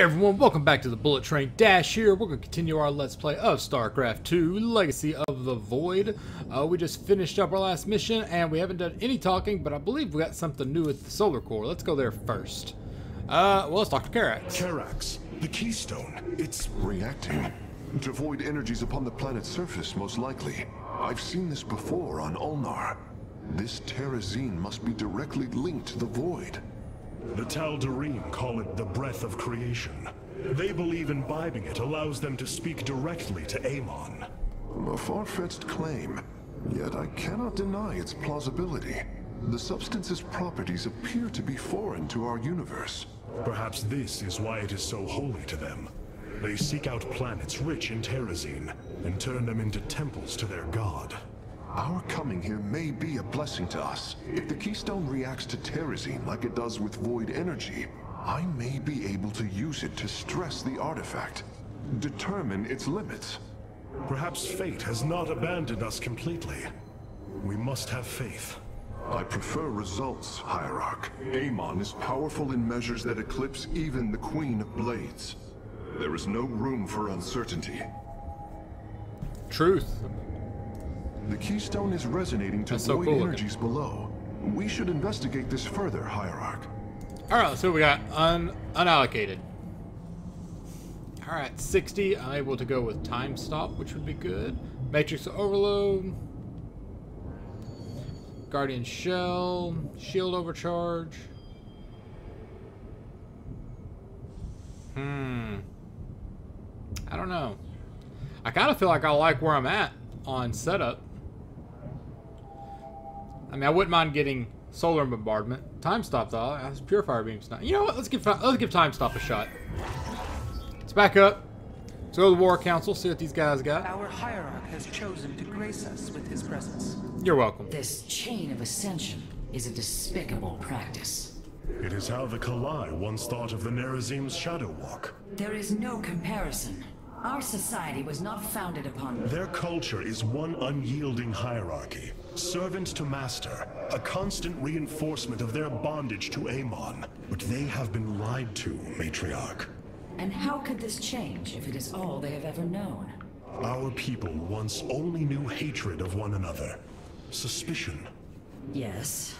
Everyone, welcome back to the Bullet Train Dash here. We're going to continue our Let's Play of StarCraft 2 Legacy of the Void. Uh, we just finished up our last mission and we haven't done any talking, but I believe we got something new with the Solar Core. Let's go there first. Uh, well, let's talk to Karax. Karax, the keystone. It's Reacting to void energies upon the planet's surface, most likely. I've seen this before on Ulnar. This Terrazine must be directly linked to the void. The Tal'Darim call it the breath of creation. They believe imbibing it allows them to speak directly to Amon. A far-fetched claim, yet I cannot deny its plausibility. The substance's properties appear to be foreign to our universe. Perhaps this is why it is so holy to them. They seek out planets rich in Terrazine and turn them into temples to their god. Our coming here may be a blessing to us. If the Keystone reacts to Terrazine like it does with void energy, I may be able to use it to stress the artifact. Determine its limits. Perhaps fate has not abandoned us completely. We must have faith. I prefer results, Hierarch. Amon is powerful in measures that eclipse even the Queen of Blades. There is no room for uncertainty. Truth. The Keystone is resonating to That's so void cool looking. energies below. We should investigate this further, Hierarch. Alright, so we got un unallocated. Alright, 60. I'm able to go with time stop, which would be good. Matrix overload. Guardian shell. Shield overcharge. Hmm. I don't know. I kind of feel like I like where I'm at on setup. I mean, I wouldn't mind getting solar bombardment. Time stop though. That's purifier beams now. You know what? Let's give let's give time stop a shot. Let's back up. Let's go to the war council. See what these guys got. Our hierarch has chosen to grace us with his presence. You're welcome. This chain of ascension is a despicable practice. It is how the Khalai once thought of the Nerazim's Shadow Walk. There is no comparison. Our society was not founded upon Their culture is one unyielding hierarchy, servant to master, a constant reinforcement of their bondage to Amon. But they have been lied to, matriarch. And how could this change if it is all they have ever known? Our people once only knew hatred of one another, suspicion. Yes.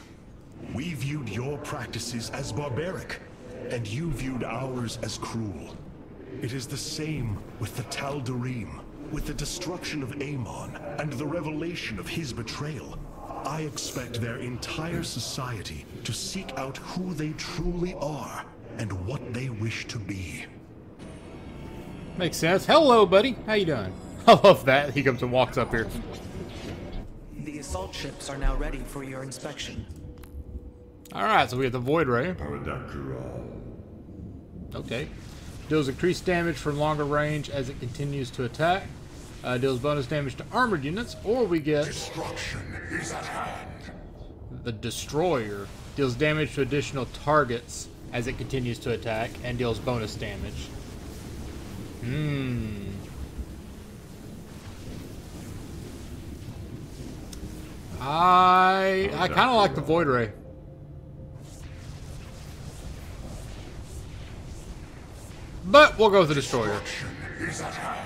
We viewed your practices as barbaric, and you viewed ours as cruel. It is the same with the Tal'Darim, with the destruction of Amon and the revelation of his betrayal. I expect their entire society to seek out who they truly are and what they wish to be. Makes sense. Hello, buddy. How you doing? I love that. He comes and walks up here. The assault ships are now ready for your inspection. All right, so we have the void ray. Okay. Deals increased damage from longer range as it continues to attack. Uh, deals bonus damage to armored units, or we get Destruction is at hand. the destroyer. Deals damage to additional targets as it continues to attack, and deals bonus damage. Hmm. I I kind of like the void ray. But we'll go with the destroyer.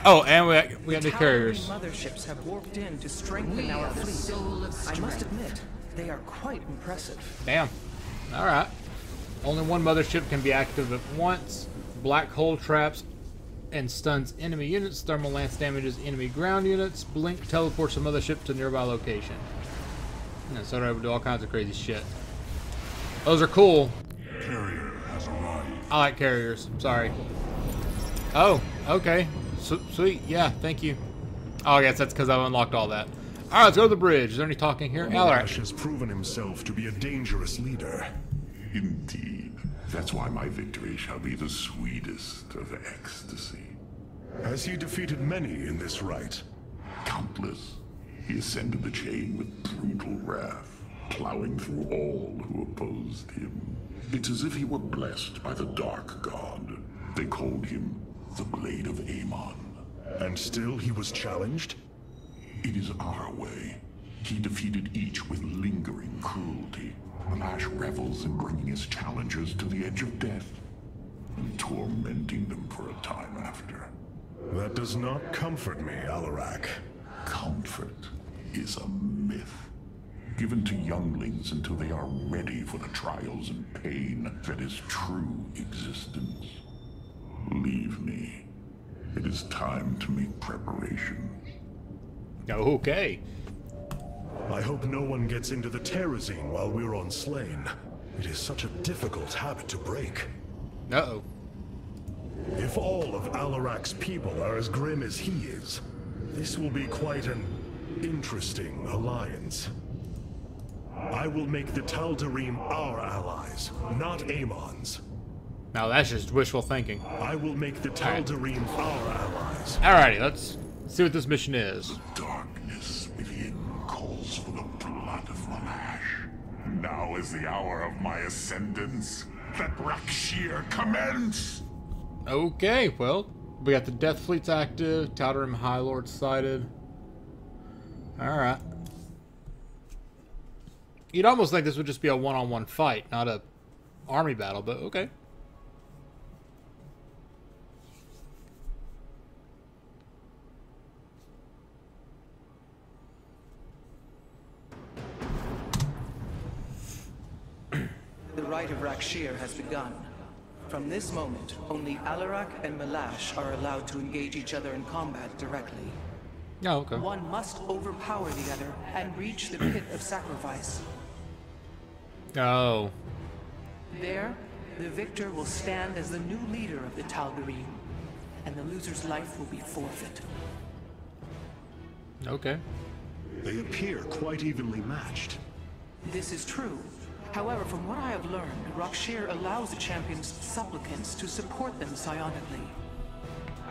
Oh, and we got, we got new Tal'Darim carriers. motherships have warped in to strengthen our fleet. I must admit, they are quite impressive. Damn. All right. Only one mothership can be active at once. Black hole traps and stuns enemy units. Thermal lance damages enemy ground units. Blink teleports a mothership to nearby location. And so they're able to do all kinds of crazy shit. Those are cool. Carrier has arrived. I like carriers. Sorry. Oh, okay. S sweet. Yeah, thank you. Oh, I guess that's because I've unlocked all that. All right, let's go to the bridge. Is there any talking here? All right. Ash has proven himself to be a dangerous leader. Indeed. That's why my victory shall be the sweetest of ecstasy. Has he defeated many in this rite? Countless. He ascended the chain with brutal wrath, plowing through all who opposed him. It's as if he were blessed by the Dark God. They called him the Blade of Amon. And still he was challenged? It is our way. He defeated each with lingering cruelty. Ash revels in bringing his challengers to the edge of death. And tormenting them for a time after. That does not comfort me, Alarak. Comfort is a myth. Given to younglings until they are ready for the trials and pain that is true existence. Leave me. It is time to make preparations. Okay. I hope no one gets into the Terrazine while we're on Slayn. It is such a difficult habit to break. Uh-oh. If all of Alarak's people are as grim as he is, this will be quite an interesting alliance. I will make the Tal'Darim our allies, not Amon's. Now that's just wishful thinking. I will make the Tal'Darim our allies. Alrighty, let's see what this mission is. Darkness within calls for the blood of Malash. Now is the hour of my ascendance. Let Rakshir commence! Okay, well, we got the Death Fleets active, Tal'Darim High Lord sighted. Alright. You'd almost think this would just be a one-on-one fight, not a army battle, but okay. Rite of Rakshir has begun. From this moment, only Alarak and Malash are allowed to engage each other in combat directly. Oh, okay. One must overpower the other and reach the pit of sacrifice. Oh. There, the victor will stand as the new leader of the Tal'Darim, and the loser's life will be forfeit. Okay. They appear quite evenly matched. This is true. However, from what I have learned, Rakshir allows the champion's supplicants to support them psionically.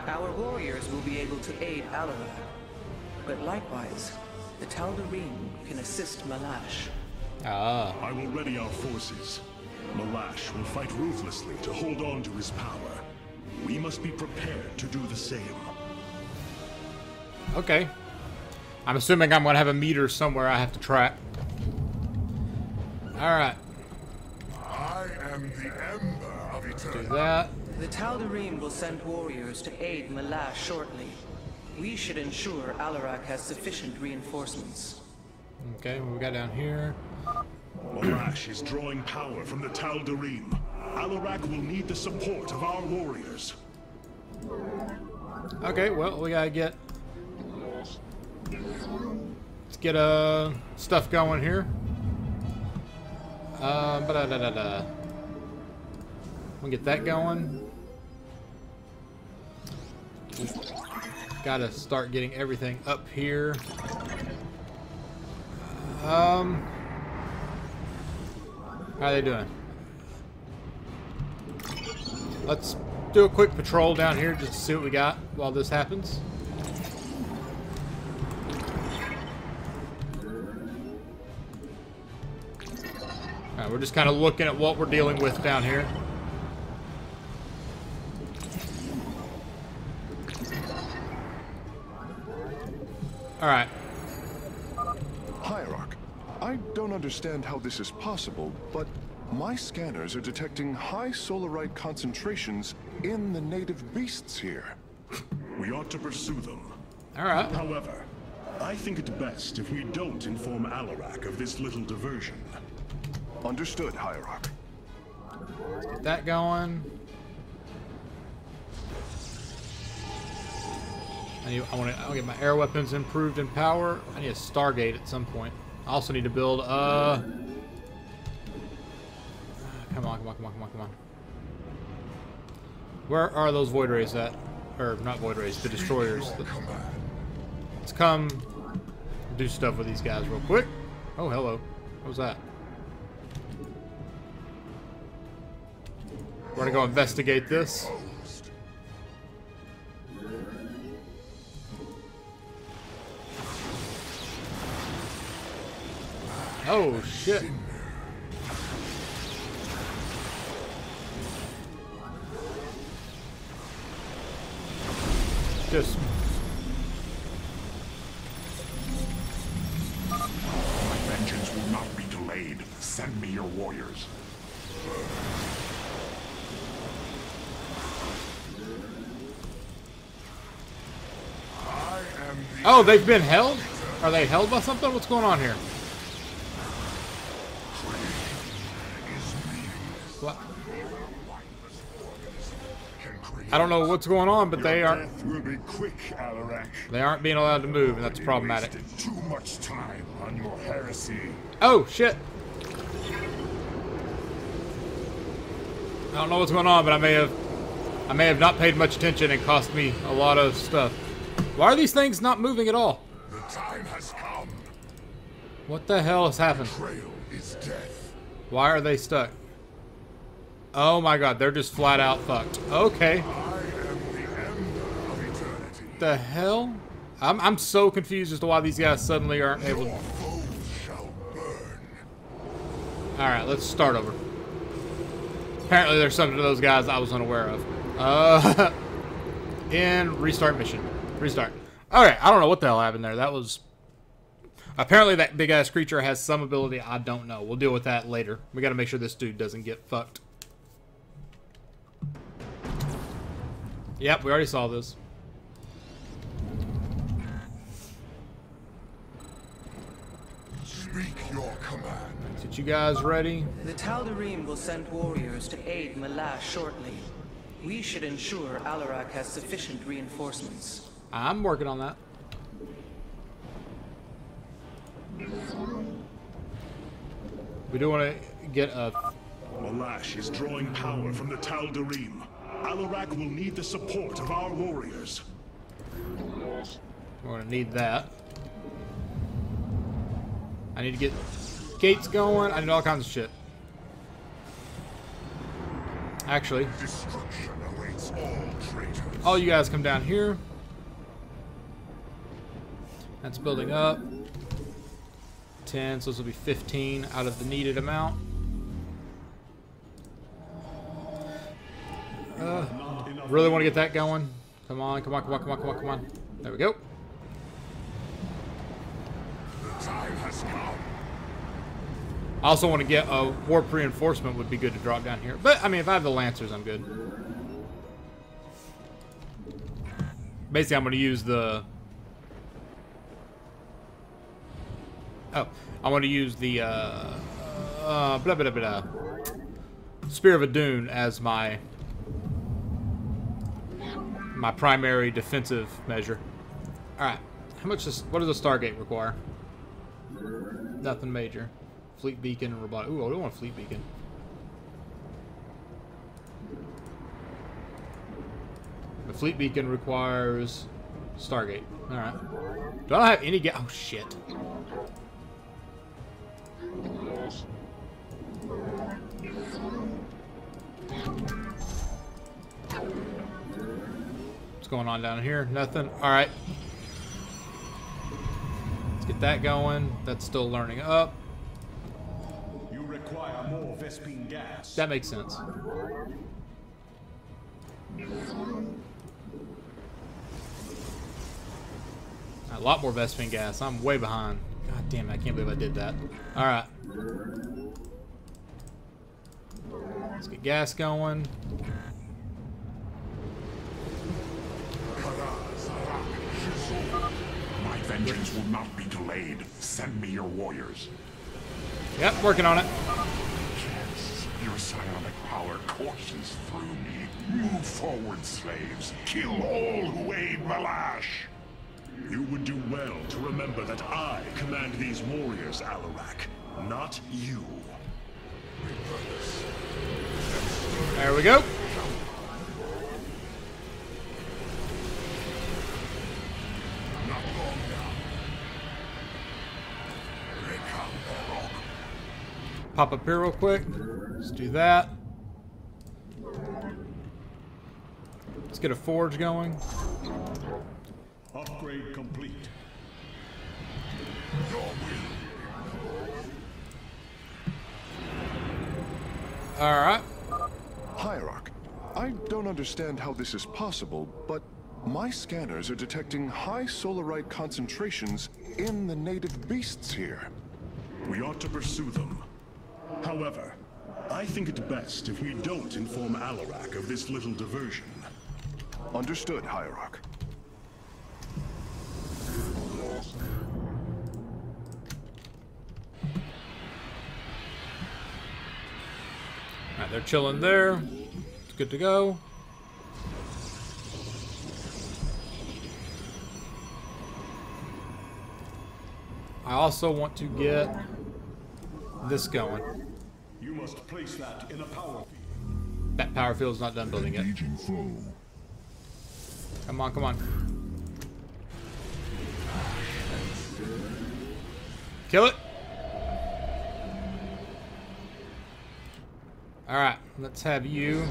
Our warriors will be able to aid Alarak. But likewise, the Tal'Darim can assist Malash. Ah. I will ready our forces. Malash will fight ruthlessly to hold on to his power. We must be prepared to do the same. Okay. I'm assuming I'm going to have a meter somewhere I have to track. Alright. I am the Ember of Eternity. Do that. The Tal'Darim will send warriors to aid Malash shortly. We should ensure Alarak has sufficient reinforcements. Okay, what we got down here? Malash is drawing power from the Tal'Darim. Alarak will need the support of our warriors. Okay, well, we gotta get... Let's get, uh, stuff going here. Uh, da da da da. We get that going. Gotta start getting everything up here. Um, how are they doing? Let's do a quick patrol down here just to see what we got while this happens. We're just kind of looking at what we're dealing with down here. Alright. Hierarch, I don't understand how this is possible, but my scanners are detecting high solarite concentrations in the native beasts here. We ought to pursue them. Alright. However, I think it best if we don't inform Alarak of this little diversion. Understood, Hierarch. Get that going. I, need, I want to get my air weapons improved in power. I need a Stargate at some point. I also need to build, uh... Come on, come on, come on, come on, come on. Where are those Void Rays at? Or, not Void Rays, the Destroyers. Let's come do stuff with these guys real quick. Oh, hello. What was that? We're gonna go investigate this. Oh shit. Just My vengeance will not be delayed. Send me your warriors. Oh, they've been held? Are they held by something? What's going on here? What? I don't know what's going on, but they are death will be quick, Alarak. they aren't being allowed to move, and that's problematic. too much time on your heresy. Oh shit! I don't know what's going on, but I may have I may have not paid much attention and cost me a lot of stuff. Why are these things not moving at all? The time has come. What the hell has happened? Trail is death. Why are they stuck? Oh my god, they're just flat out fucked. Okay. I am the end of eternity. The hell? I'm, I'm so confused as to why these guys suddenly aren't able Your shall burn. Alright, let's start over. Apparently there's something to those guys I was unaware of. Uh, and restart mission. Restart. Alright, I don't know what the hell happened there. That was... Apparently that big-ass creature has some ability I don't know. We'll deal with that later. We gotta make sure this dude doesn't get fucked. Yep, we already saw this. Speak your command. Get you guys ready? The Tal'Darim will send warriors to aid Malash shortly. We should ensure Alarak has sufficient reinforcements. I'm working on that. We do want to get a Malash is drawing power from the Tal'Darim. Alarak will need the support of our warriors. We're gonna need that. I need to get gates going. I need all kinds of shit. Actually, all all you guys come down here. That's building up. 10, so this will be 15 out of the needed amount. Uh, really want to get that going. Come on, come on, come on, come on, come on, come on. There we go. The time has come. I also want to get a warp reinforcement would be good to drop down here. But, I mean, if I have the Lancers, I'm good. Basically, I'm going to use the... Oh, I want to use the, uh, uh, blah, blah, blah. Spear of Adun as my my primary defensive measure. Alright, how much does, what does a Stargate require? Nothing major. Fleet beacon and robotic. Ooh, I don't want a fleet beacon. The fleet beacon requires Stargate. Alright. Do I have any ga- Oh, shit. What's going on down here? Nothing. Alright. Let's get that going. That's still learning up. You require more Vespene gas. That makes sense. A lot more Vespene gas. I'm way behind. God damn it, I can't believe I did that. Alright. Let's get gas going. My vengeance will not be delayed. Send me your warriors. Yep, working on it. Your psionic power courses through me. Move forward, slaves. Kill all who aid Malash. You would do well to remember that I command these warriors, Alarak, not you. There we go. Pop up here real quick. Let's do that. Let's get a forge going. Upgrade complete. Alright. Hierarch, I don't understand how this is possible, but my scanners are detecting high solarite concentrations in the native beasts here. We ought to pursue them. However, I think it best if we don't inform Alarak of this little diversion. Understood, Hierarch. Alright, they're chilling there. It's good to go. I also want to get this going. You must place that in a power field. That power field's not done building yet. Come on, come on. Kill it. Alright, let's have you.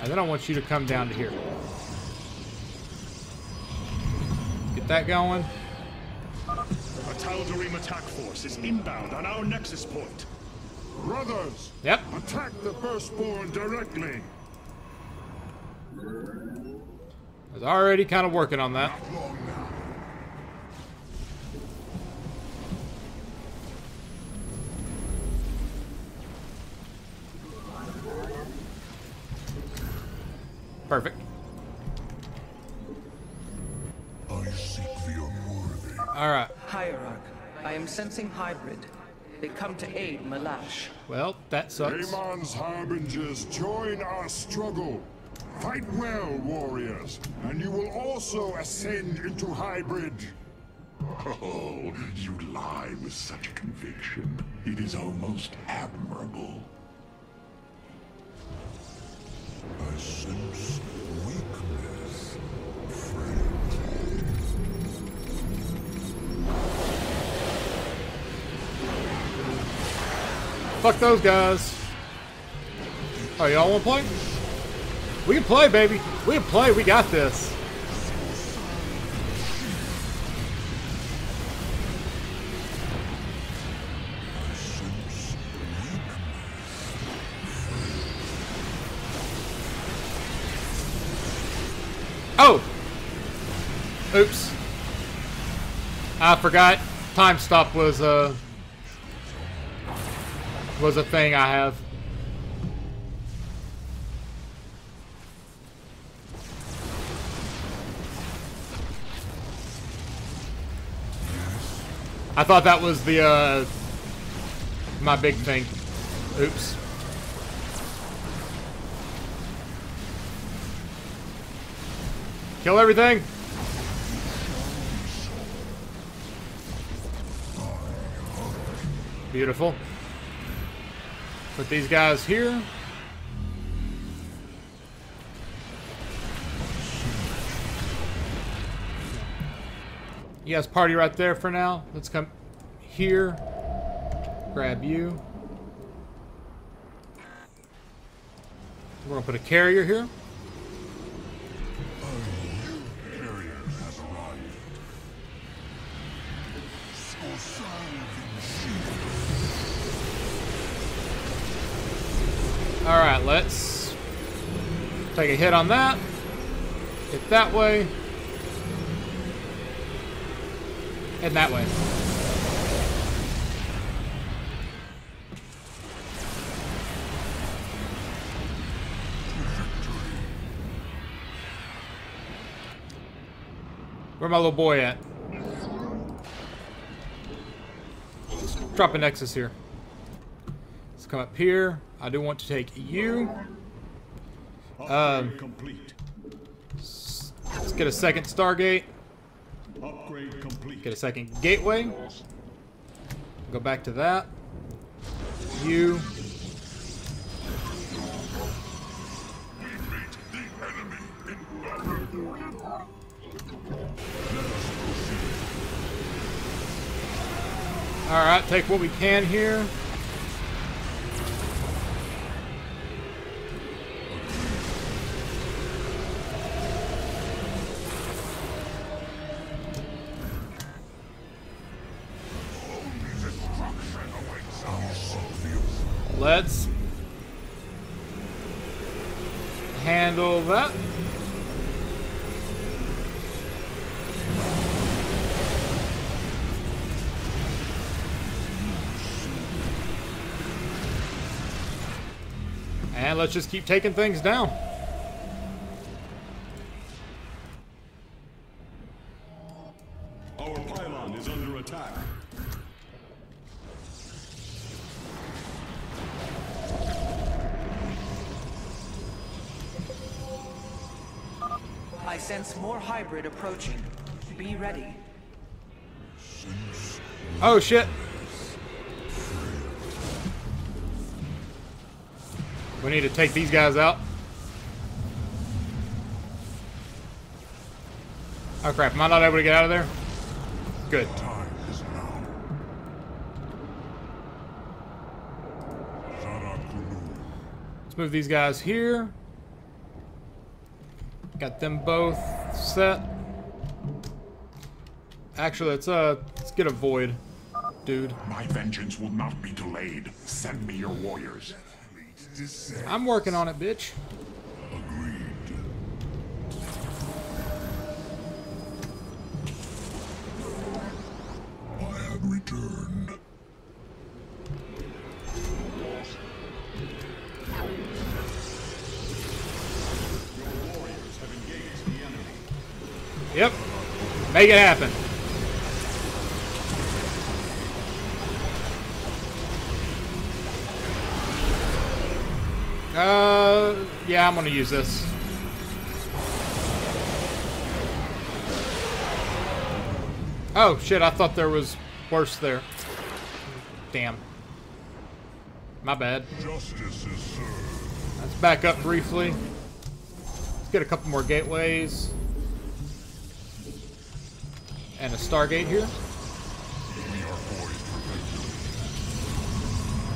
And then I want you to come down to here. Get that going. A Tal'Darim attack force is inbound on our nexus point. Brothers, Yep. attack the firstborn directly. I was already kind of working on that. Perfect. I seek the unworthy. Alright. Hierarch, I am sensing hybrid. They come to aid Malash. Well, that sucks. Amon's harbingers, join our struggle. Fight well, warriors, and you will also ascend into hybrid. Oh, you lie with such conviction. It is almost admirable. I sense weakness, friend. Fuck those guys. Oh, y'all want to play? We can play, baby. We can play. We got this. Oh! Oops. I forgot. Time stop was uh was a thing I have. I thought that was the uh my big thing. Oops. Kill everything. Beautiful. Put these guys here. You guys party right there for now. Let's come here. Grab you. We're gonna put a carrier here. Alright, let's take a hit on that. Hit that way. And that way. Where my little boy at? Drop a nexus here. Let's come up here. I do want to take you. Um, complete. Let's get a second Stargate. Upgrade complete. Get a second gateway. Go back to that. You. Alright, take what we can here. Let's handle that. And let's just keep taking things down. Sense more hybrid approaching. Be ready. Oh shit. We need to take these guys out. Oh crap, am I not able to get out of there? Good. Let's move these guys here. Got them both set. Actually, let's uh let's get a void, dude. My vengeance will not be delayed. Send me your warriors. I'm working on it, bitch. Agreed. I have returned. Make it happen. Uh, yeah, I'm gonna use this. Oh shit! I thought there was worse there. Damn. My bad. Justice is served. Let's back up briefly. Let's get a couple more gateways. And a Stargate here. We are poised for victory.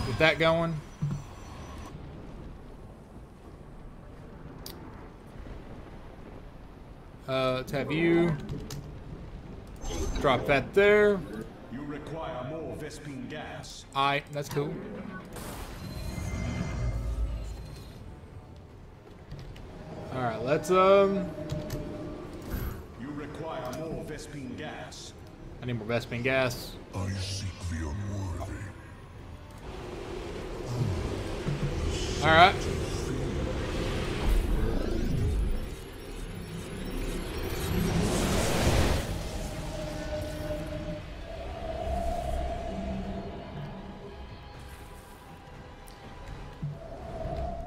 Get that going. Uh, let's have you drop that there. You require more Vespene gas. Alright, that's cool. Alright, let's um more Vespene gas. I need more Vespene gas. I seek the unworthy. Alright.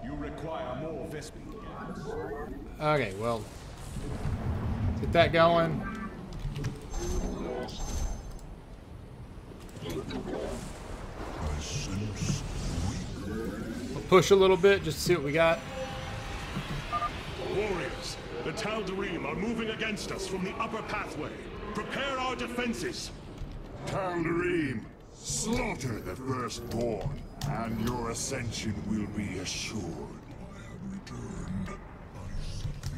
You require more Vespene gas. Okay, well. Get that going. I sense We'll push a little bit just to see what we got. Warriors, the Tal'Darim are moving against us from the upper pathway. Prepare our defenses. Tal'Darim, slaughter the firstborn, and your ascension will be assured. I have returned.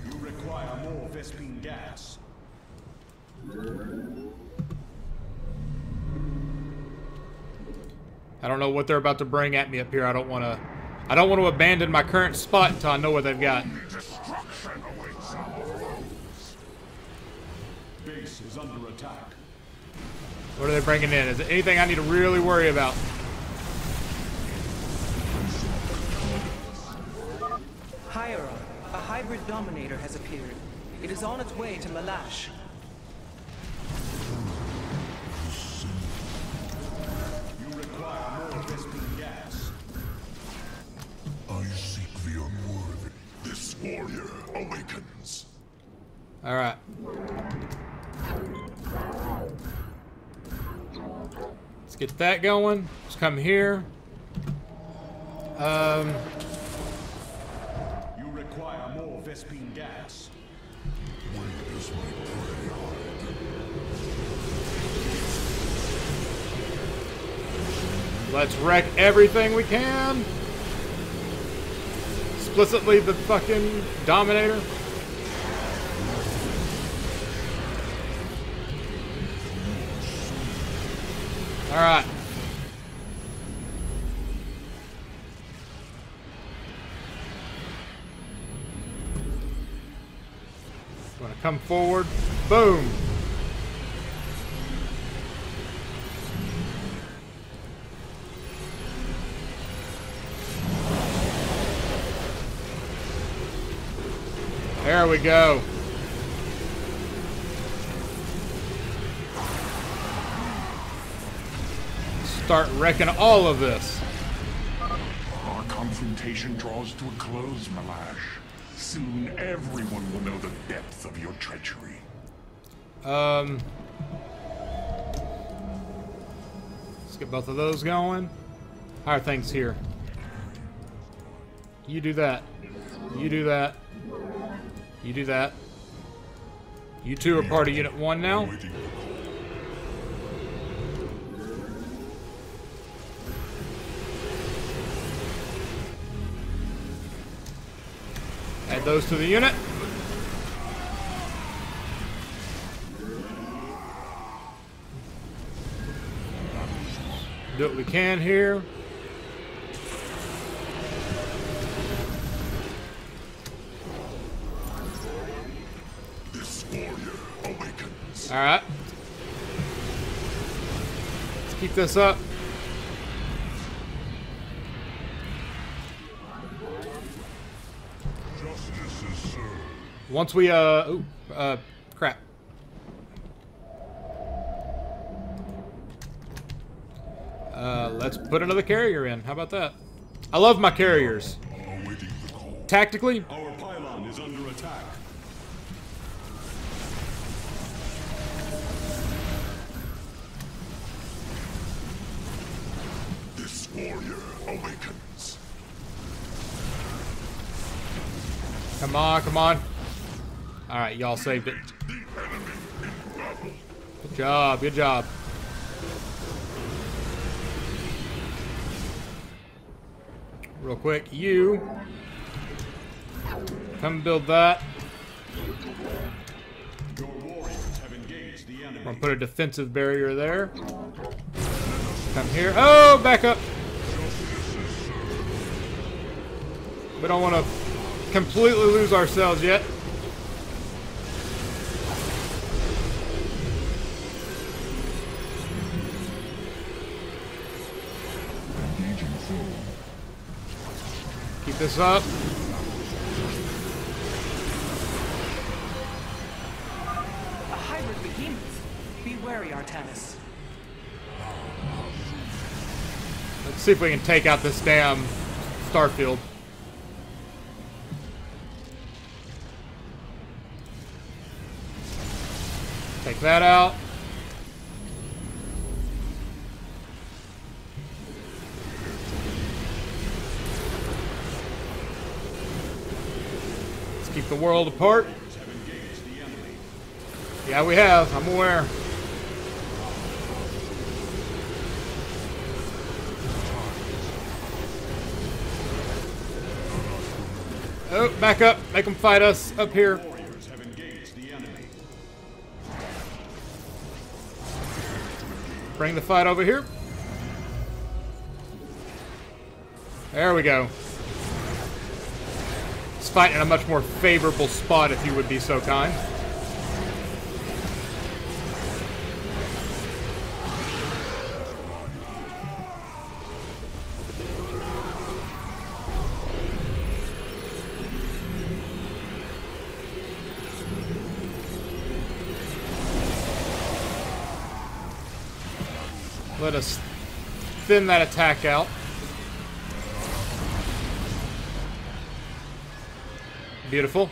You require more Vespene gas. I don't know what they're about to bring at me up here. I don't want to. I don't want to abandon my current spot until I know what they've got. Destruction awaits our foes. Base is under attack. What are they bringing in? Is there anything I need to really worry about? Hiera, a hybrid dominator has appeared. It is on its way to Malash. Warrior awakens. All right. Let's get that going. Let's come here. Um, You require more Vespene gas. Where my prey let's wreck everything we can. Explicitly the fucking Dominator. All right. Gonna come forward. Boom. There we go. Start wrecking all of this. Our confrontation draws to a close, Malash. Soon everyone will know the depth of your treachery. Um, let's get both of those going. How are things here? You do that. You do that. You do that. You two are part of Unit 1 now. Add those to the unit. Do what we can here. Alright. Let's keep this up. Once we, uh, ooh, uh, crap. Uh, let's put another carrier in. How about that? I love my carriers. Tactically, come on, come on. Alright, y'all saved it. Good job, good job. Real quick, you come build that. I'm gonna put a defensive barrier there. Come here. Oh, back up. We don't want to completely lose ourselves yet. Keep this up. A hybrid behemoth. Be wary, Artanis. Let's see if we can take out this damn Starfield. Take that out. Let's keep the world apart. Yeah, we have. I'm aware. Oh, back up. Make them fight us up here. Bring the fight over here. There we go. Let's fight in a much more favorable spot if you would be so kind. Let us thin that attack out. Beautiful.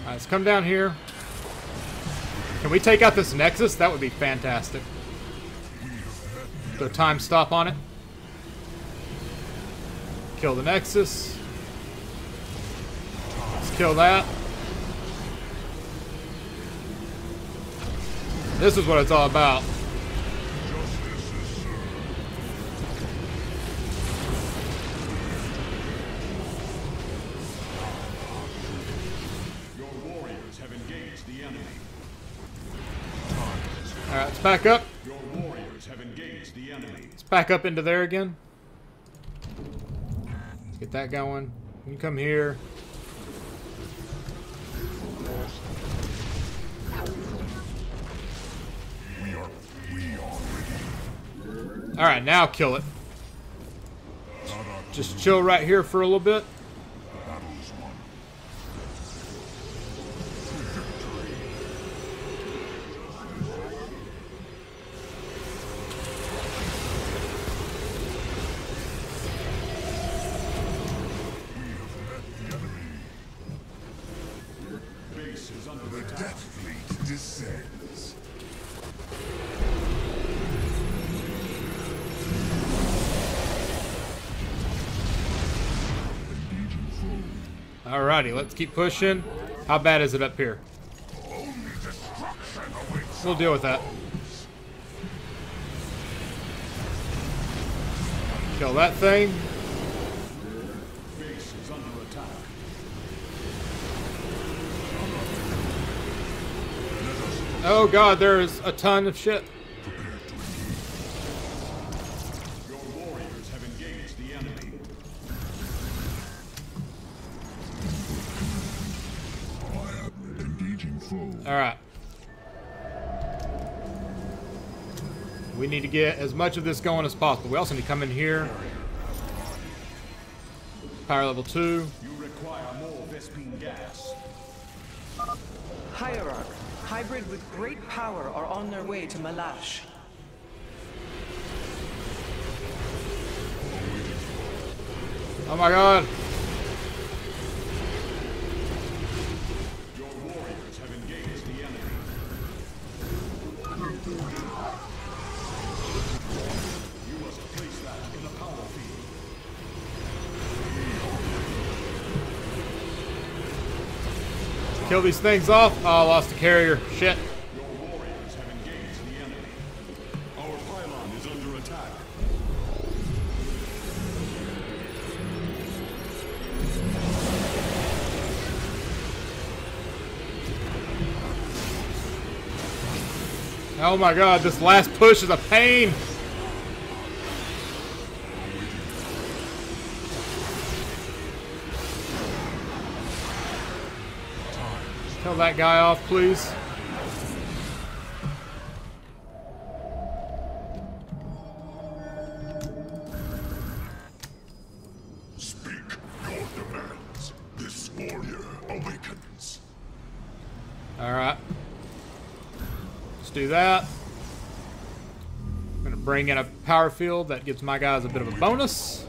Alright, let's come down here. Can we take out this Nexus? That would be fantastic. A time stop on it. Kill the Nexus. Let's kill that. This is what it's all about. Let's back up. Your warriors have engaged the enemy. Let's back up into there again. Let's get that going. You can come here. We are we are ready. Alright, now kill it. Just chill right here for a little bit. Alrighty, let's keep pushing. How bad is it up here? We'll deal with that. Kill that thing. Oh god, there's a ton of shit. To get as much of this going as possible. We also need to come in here. Power level 2. You require more Vespene gas. Hierarch, hybrid with great power are on their way to Malash. Oh my god. Kill these things off. Oh, I lost a carrier. Shit. The. Oh my god, this last push is a pain. Kill that guy off, please. Speak your demands. This warrior awakens. Alright. Let's do that. I'm gonna bring in a power field that gives my guys a bit of a bonus.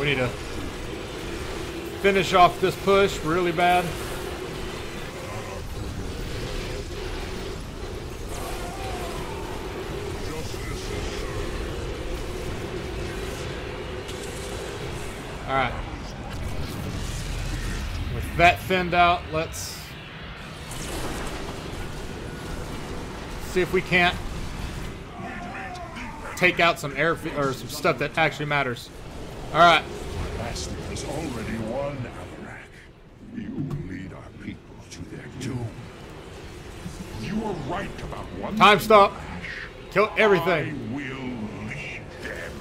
We need to finish off this push really bad. Alright. With that thinned out, let's see if we can't take out some air or some stuff that actually matters. Alright. Master has already won, Alarak. You will lead our people to their doom. You were right about one Time stop. Kill everything. I will lead them.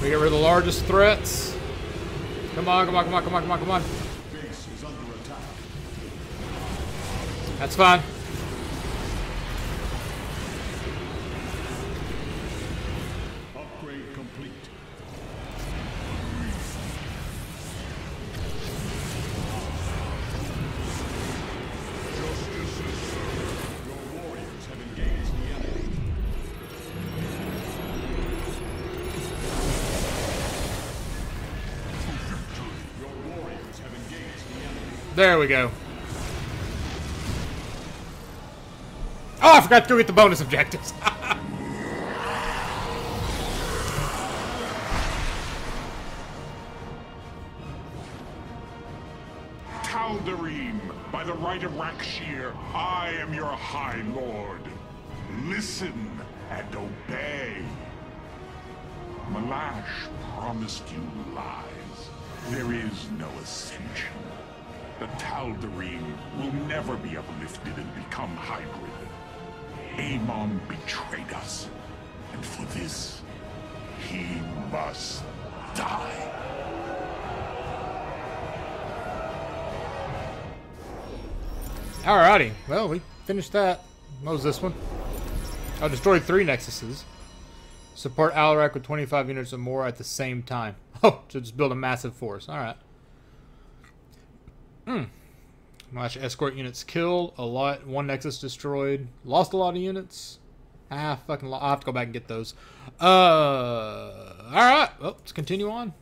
We get rid of the largest threats. Come on, come on, come on, come on, come on, come on. Base is under attack. That's fine. There we go. Oh, I forgot to get the bonus objectives. Tal'Darim, by the right of Rak'Shir, I am your High Lord. Listen and obey. Malash promised you lies. There is no ascension. The Tal'Darim will never be uplifted and become hybrid. Amon betrayed us, and for this, he must die. Alrighty. Well, we finished that. What was this one? I destroyed three Nexuses. Support Alarak with 25 units or more at the same time. Oh, to just build a massive force. Alright. Hmm. Watch escort units killed, a lot, one Nexus destroyed, lost a lot of units. Ah, fucking, lo- I'll have to go back and get those. Uh, alright, well, let's continue on.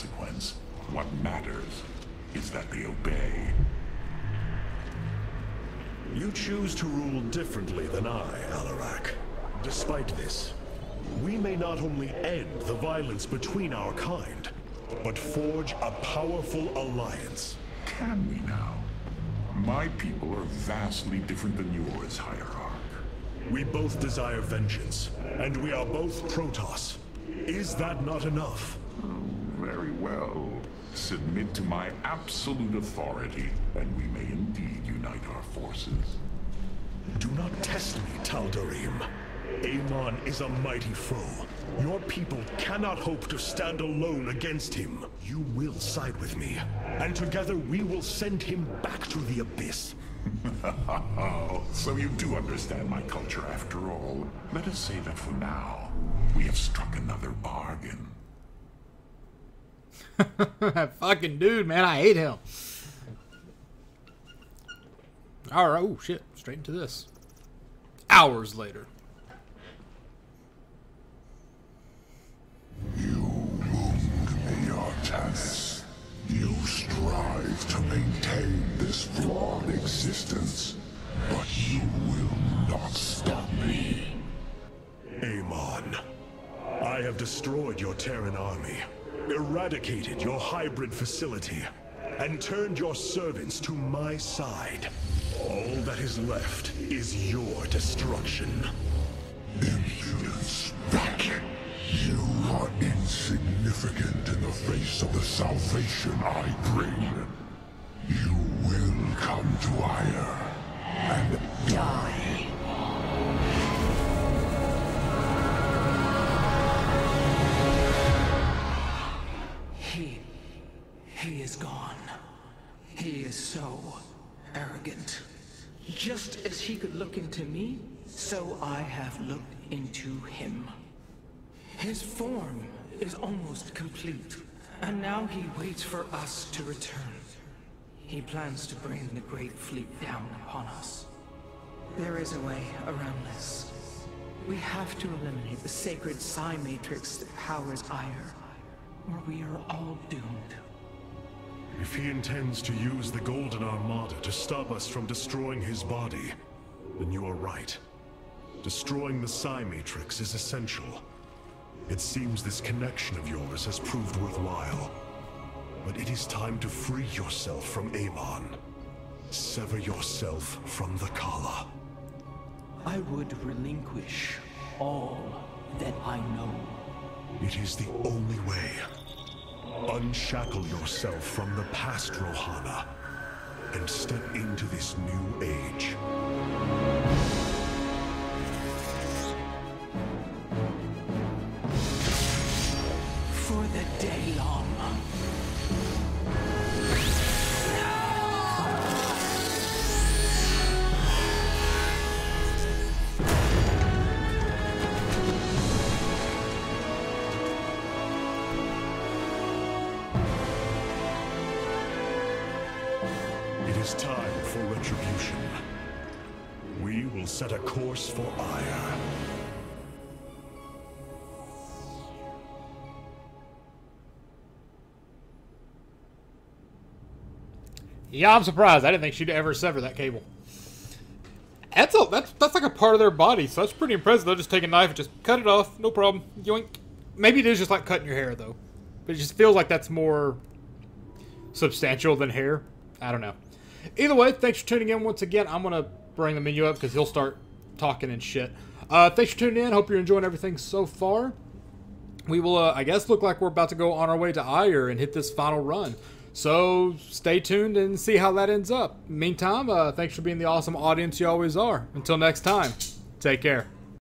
Consequence. What matters is that they obey. You choose to rule differently than I, Alarak. Despite this, we may not only end the violence between our kind, but forge a powerful alliance. Can we now? My people are vastly different than yours, Hierarch. We both desire vengeance, and we are both Protoss. Is that not enough? Oh, Well. Submit to my absolute authority, and we may indeed unite our forces. Do not test me, Tal'Darim. Amon is a mighty foe. Your people cannot hope to stand alone against him. You will side with me, and together we will send him back to the Abyss. So you do understand my culture after all. Let us say that for now, we have struck another bargain. that fucking dude, man, I hate him. Alright, oh shit, straight into this. Hours later. You wronged me. You strive to maintain this flawed existence, but you will not stop me. Amon, I have destroyed your Terran army, eradicated your hybrid facility, and turned your servants to my side. All that is left is your destruction. Impudence back. You are insignificant in the face of the salvation I bring. You will come to Ire and is so arrogant. Just as he could look into me, so I have looked into him. His form is almost complete, and now he waits for us to return. He plans to bring the Great Fleet down upon us. There is a way around this. We have to eliminate the sacred Psi Matrix that powers Ire, or we are all doomed. If he intends to use the Golden Armada to stop us from destroying his body, then you are right. Destroying the Psi Matrix is essential. It seems this connection of yours has proved worthwhile. But it is time to free yourself from Amon. Sever yourself from the Khala. I would relinquish all that I know. It is the only way. Unshackle yourself from the past, Rohana, and step into this new age. Course for Ire. Yeah, I'm surprised. I didn't think she'd ever sever that cable. That's a, that's that's like a part of their body, so that's pretty impressive. They'll just take a knife and just cut it off, no problem. Yoink. Maybe it is just like cutting your hair though, but it just feels like that's more substantial than hair. I don't know. Either way, thanks for tuning in once again. I'm gonna bring the menu up because he'll start talking and shit. Uh, thanks for tuning in. Hope you're enjoying everything so far. We will, uh, I guess, look like we're about to go on our way to Ire and hit this final run. So stay tuned and see how that ends up. Meantime, uh, thanks for being the awesome audience you always are. Until next time, take care.